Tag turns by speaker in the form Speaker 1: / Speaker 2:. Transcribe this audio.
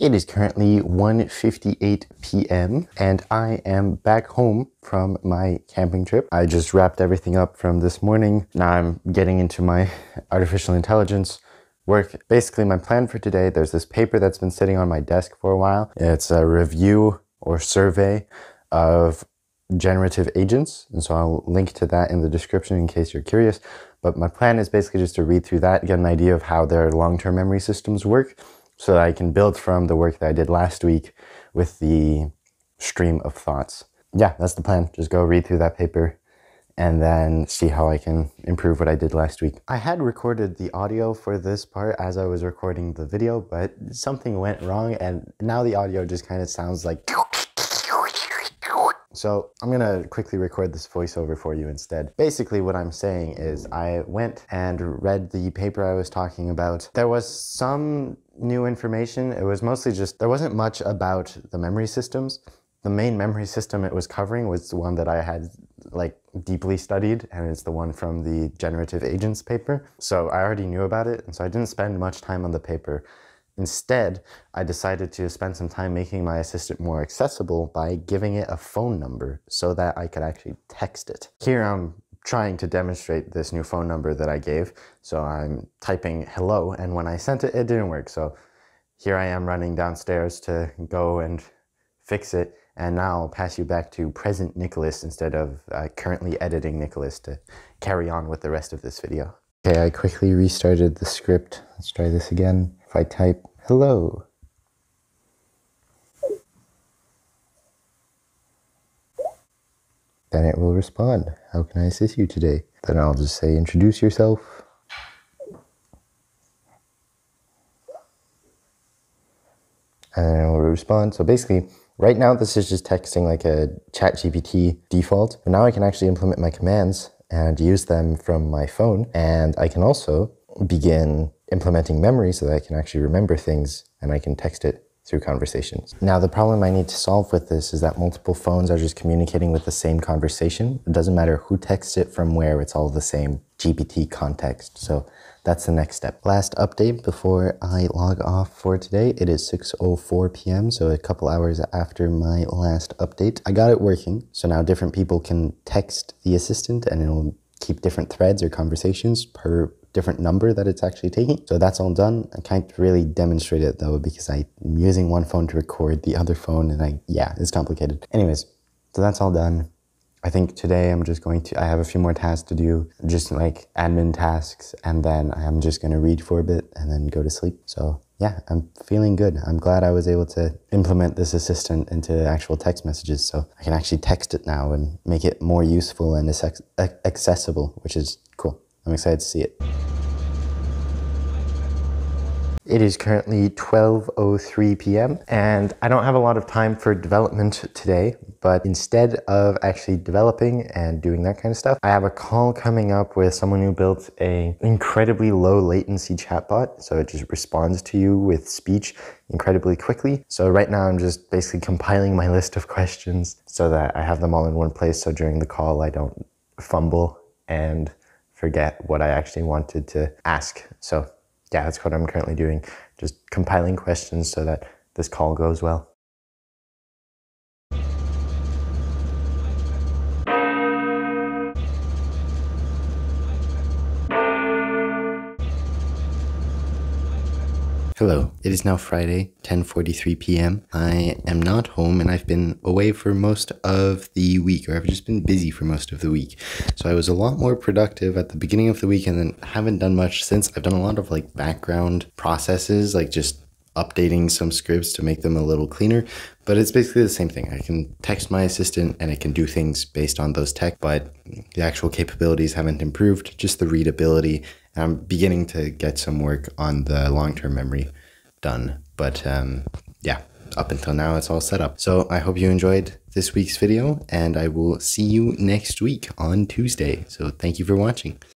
Speaker 1: It is currently 1.58 p.m. and I am back home from my camping trip. I just wrapped everything up from this morning. Now I'm getting into my artificial intelligence work. Basically, my plan for today, there's this paper that's been sitting on my desk for a while. It's a review or survey of generative agents. And so I'll link to that in the description in case you're curious. But my plan is basically just to read through that, get an idea of how their long-term memory systems work so that I can build from the work that I did last week with the stream of thoughts. Yeah, that's the plan. Just go read through that paper and then see how I can improve what I did last week. I had recorded the audio for this part as I was recording the video, but something went wrong and now the audio just kind of sounds like so I'm gonna quickly record this voiceover for you instead. Basically what I'm saying is I went and read the paper I was talking about. There was some new information. It was mostly just, there wasn't much about the memory systems. The main memory system it was covering was the one that I had like deeply studied and it's the one from the generative agents paper. So I already knew about it and so I didn't spend much time on the paper. Instead, I decided to spend some time making my assistant more accessible by giving it a phone number so that I could actually text it. Here I'm trying to demonstrate this new phone number that I gave. So I'm typing hello, and when I sent it, it didn't work. So here I am running downstairs to go and fix it. And now I'll pass you back to present Nicolas instead of uh, currently editing Nicolas to carry on with the rest of this video. Okay, I quickly restarted the script. Let's try this again. If I type hello, then it will respond. How can I assist you today? Then I'll just say introduce yourself. And it will respond. So basically, right now this is just texting like a ChatGPT default. But now I can actually implement my commands and use them from my phone. And I can also begin implementing memory so that I can actually remember things and I can text it through conversations. Now, the problem I need to solve with this is that multiple phones are just communicating with the same conversation. It doesn't matter who texts it from where, it's all the same GPT context. So that's the next step. Last update before I log off for today. It is 6.04 p.m., so a couple hours after my last update. I got it working, so now different people can text the assistant and it'll keep different threads or conversations per different number that it's actually taking. So that's all done. I can't really demonstrate it though because I'm using one phone to record the other phone and I, yeah, it's complicated. Anyways, so that's all done. I think today I'm just going to, I have a few more tasks to do, just like admin tasks, and then I'm just going to read for a bit and then go to sleep. So yeah, I'm feeling good. I'm glad I was able to implement this assistant into actual text messages so I can actually text it now and make it more useful and accessible, which is cool. I'm excited to see it. It is currently 12.03 p.m. and I don't have a lot of time for development today, but instead of actually developing and doing that kind of stuff, I have a call coming up with someone who built a incredibly low latency chatbot. So it just responds to you with speech incredibly quickly. So right now I'm just basically compiling my list of questions so that I have them all in one place. So during the call, I don't fumble and forget what I actually wanted to ask. So yeah, that's what I'm currently doing. Just compiling questions so that this call goes well. Hello, it is now Friday, 10:43 p.m. I am not home and I've been away for most of the week or I've just been busy for most of the week. So I was a lot more productive at the beginning of the week and then haven't done much since. I've done a lot of like background processes, like just updating some scripts to make them a little cleaner, but it's basically the same thing. I can text my assistant and it can do things based on those tech, but the actual capabilities haven't improved, just the readability I'm beginning to get some work on the long term memory done. But um, yeah, up until now, it's all set up. So I hope you enjoyed this week's video, and I will see you next week on Tuesday. So thank you for watching.